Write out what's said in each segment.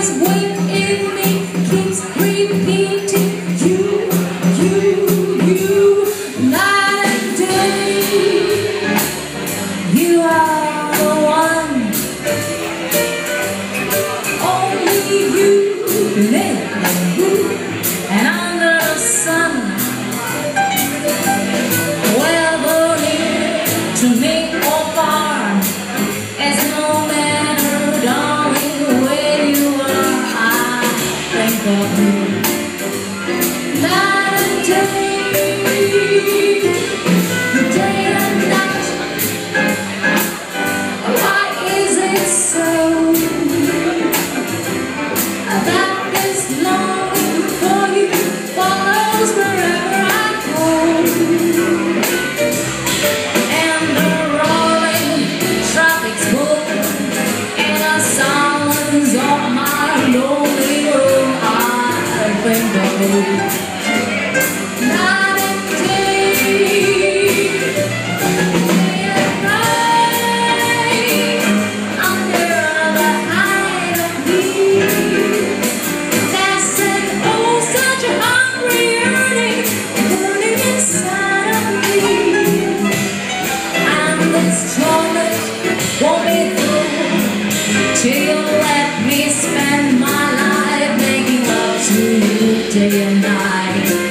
was. Till day and night.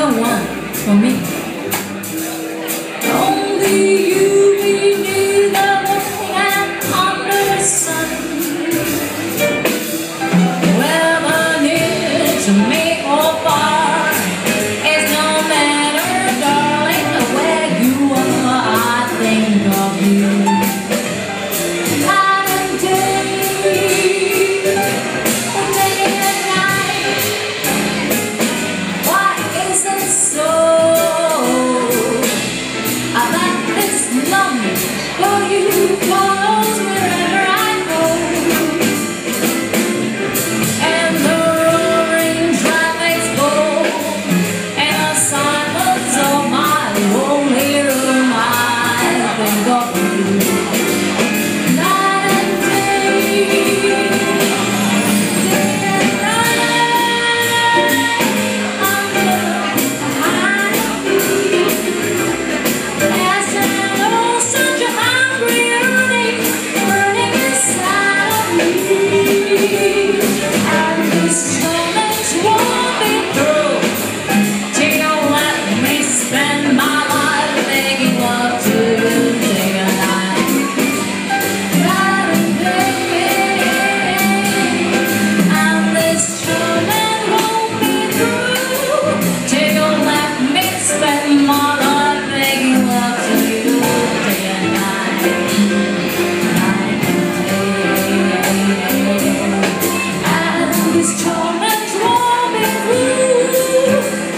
the one for me.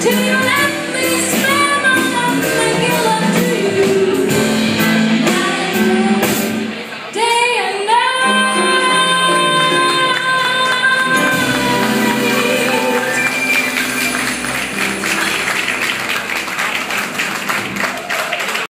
to your left.